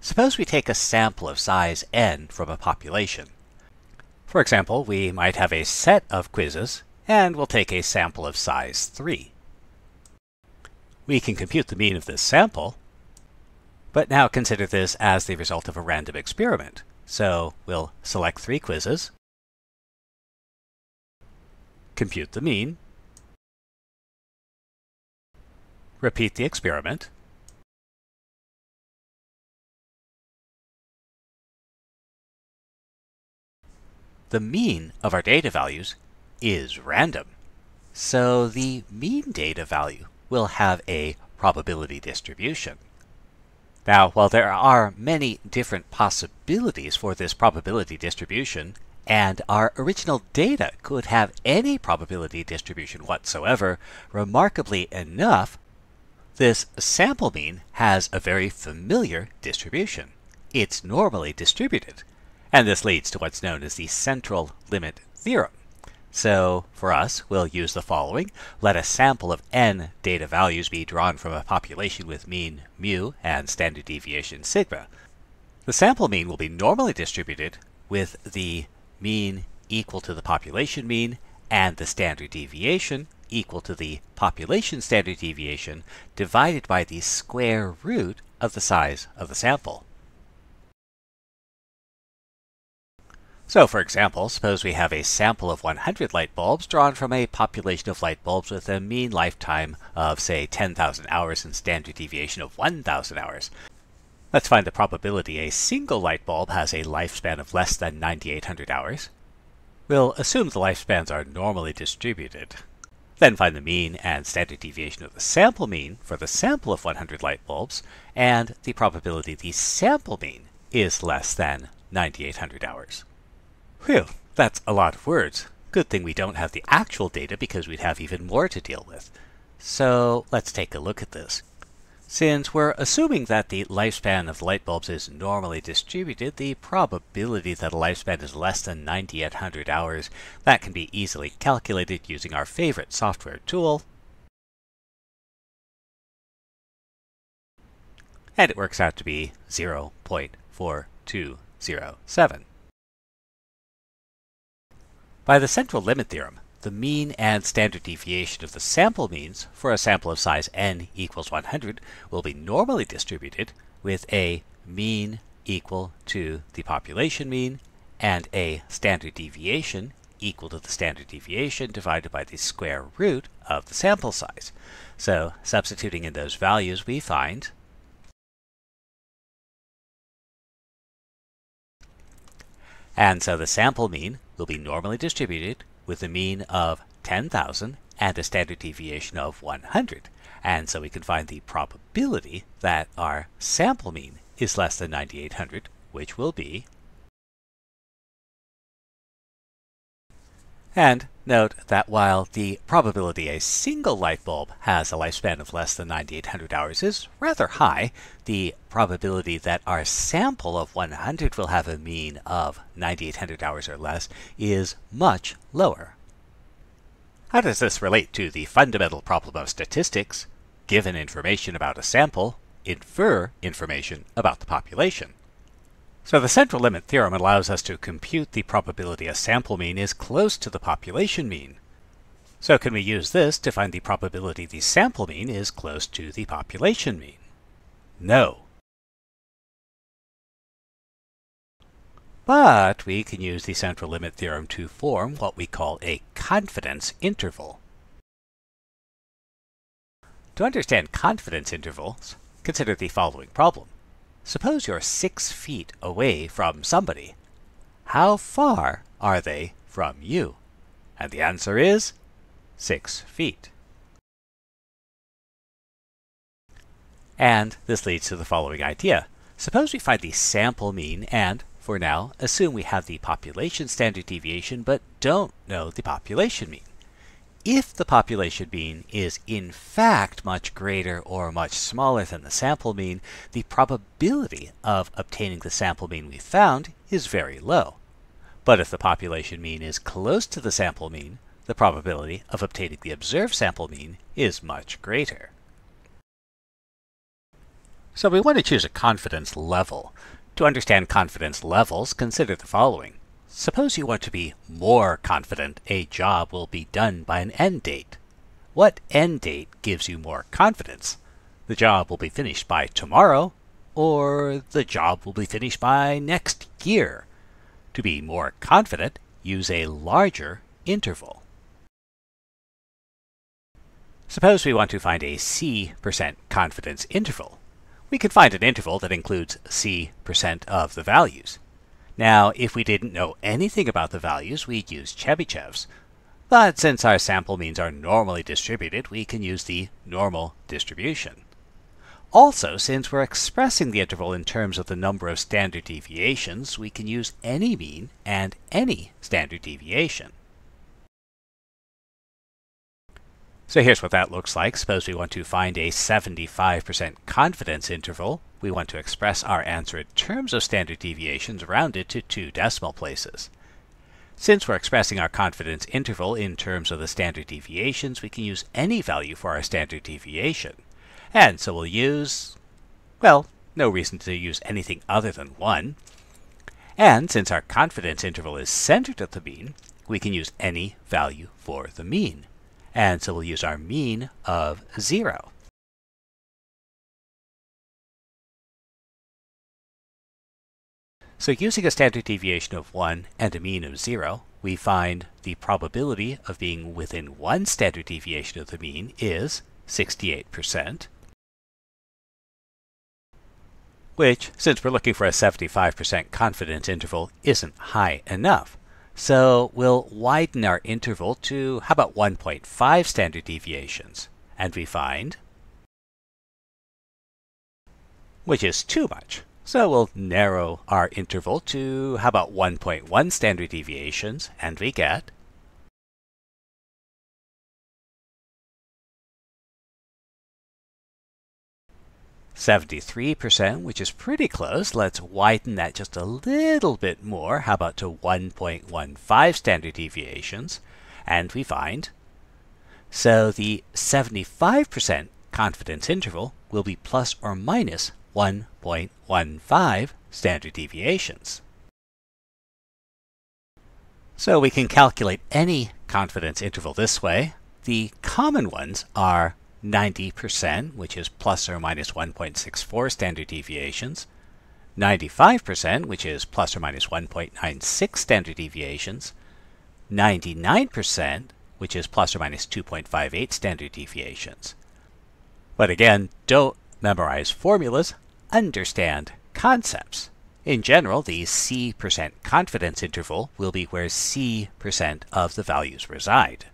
Suppose we take a sample of size n from a population. For example, we might have a set of quizzes, and we'll take a sample of size 3. We can compute the mean of this sample, but now consider this as the result of a random experiment. So we'll select three quizzes, compute the mean, repeat the experiment, the mean of our data values is random. So the mean data value will have a probability distribution. Now, while there are many different possibilities for this probability distribution, and our original data could have any probability distribution whatsoever, remarkably enough, this sample mean has a very familiar distribution. It's normally distributed. And this leads to what's known as the central limit theorem. So for us, we'll use the following. Let a sample of n data values be drawn from a population with mean mu and standard deviation sigma. The sample mean will be normally distributed with the mean equal to the population mean and the standard deviation equal to the population standard deviation divided by the square root of the size of the sample. So for example, suppose we have a sample of 100 light bulbs drawn from a population of light bulbs with a mean lifetime of say 10,000 hours and standard deviation of 1,000 hours. Let's find the probability a single light bulb has a lifespan of less than 9,800 hours. We'll assume the lifespans are normally distributed. Then find the mean and standard deviation of the sample mean for the sample of 100 light bulbs, and the probability the sample mean is less than 9,800 hours. Whew, that's a lot of words. Good thing we don't have the actual data because we'd have even more to deal with. So let's take a look at this. Since we're assuming that the lifespan of light bulbs is normally distributed, the probability that a lifespan is less than 9800 hours, that can be easily calculated using our favorite software tool. And it works out to be 0.4207. By the central limit theorem, the mean and standard deviation of the sample means for a sample of size n equals 100 will be normally distributed with a mean equal to the population mean and a standard deviation equal to the standard deviation divided by the square root of the sample size. So substituting in those values we find and so the sample mean will be normally distributed with a mean of 10,000 and a standard deviation of 100. And so we can find the probability that our sample mean is less than 9800, which will be And note that while the probability a single light bulb has a lifespan of less than 9800 hours is rather high, the probability that our sample of 100 will have a mean of 9800 hours or less is much lower. How does this relate to the fundamental problem of statistics? Given information about a sample, infer information about the population. So the central limit theorem allows us to compute the probability a sample mean is close to the population mean. So can we use this to find the probability the sample mean is close to the population mean? No. But we can use the central limit theorem to form what we call a confidence interval. To understand confidence intervals, consider the following problem. Suppose you're six feet away from somebody. How far are they from you? And the answer is six feet. And this leads to the following idea. Suppose we find the sample mean and, for now, assume we have the population standard deviation but don't know the population mean. If the population mean is in fact much greater or much smaller than the sample mean, the probability of obtaining the sample mean we found is very low. But if the population mean is close to the sample mean, the probability of obtaining the observed sample mean is much greater. So we want to choose a confidence level. To understand confidence levels, consider the following. Suppose you want to be more confident a job will be done by an end date. What end date gives you more confidence? The job will be finished by tomorrow, or the job will be finished by next year. To be more confident, use a larger interval. Suppose we want to find a C percent confidence interval. We can find an interval that includes C percent of the values. Now, if we didn't know anything about the values, we'd use Chebyshev's. But since our sample means are normally distributed, we can use the normal distribution. Also, since we're expressing the interval in terms of the number of standard deviations, we can use any mean and any standard deviation. So here's what that looks like. Suppose we want to find a 75% confidence interval. We want to express our answer in terms of standard deviations rounded to two decimal places. Since we're expressing our confidence interval in terms of the standard deviations, we can use any value for our standard deviation. And so we'll use, well, no reason to use anything other than 1. And since our confidence interval is centered at the mean, we can use any value for the mean. And so we'll use our mean of 0. So using a standard deviation of 1 and a mean of 0, we find the probability of being within one standard deviation of the mean is 68%. which, since we're looking for a 75% confidence interval, isn't high enough. So we'll widen our interval to, how about 1.5 standard deviations? And we find, which is too much. So we'll narrow our interval to, how about 1.1 standard deviations? And we get 73%, which is pretty close. Let's widen that just a little bit more. How about to 1.15 standard deviations? And we find so the 75% confidence interval will be plus or minus 1.15 standard deviations. So we can calculate any confidence interval this way. The common ones are 90%, which is plus or minus 1.64 standard deviations, 95%, which is plus or minus 1.96 standard deviations, 99%, which is plus or minus 2.58 standard deviations. But again, don't memorize formulas, understand concepts. In general, the C confidence interval will be where C of the values reside.